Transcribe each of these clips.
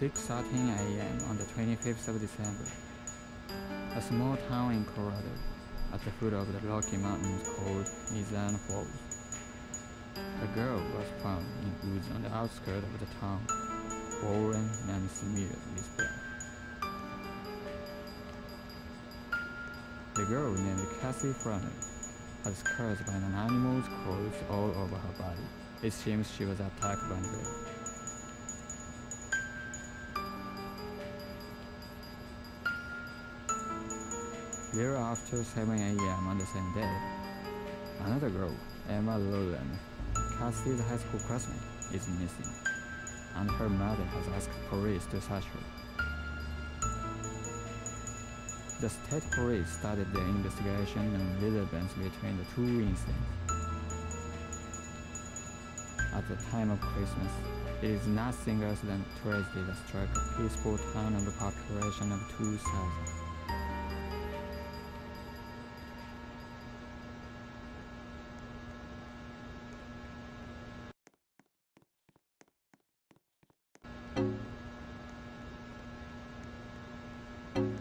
6.13 a.m. on the 25th of December, a small town in Colorado, at the foot of the Rocky Mountains called Mizzurna Falls. A girl was found in woods on the outskirts of the town, born and smeared with blood. The girl named Cassie Frano was cursed by an animal's claws all over her body. It seems she was attacked by a bear. Thereafter 7 a.m. on the same day, another girl, Emma Rowland, Cassie's high school classmate, is missing, and her mother has asked police to search her. The state police started the investigation on relevance between the two incidents. At the time of Christmas, it is nothing else than tragedy that struck a peaceful town of a population of 2,000. you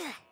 Ugh.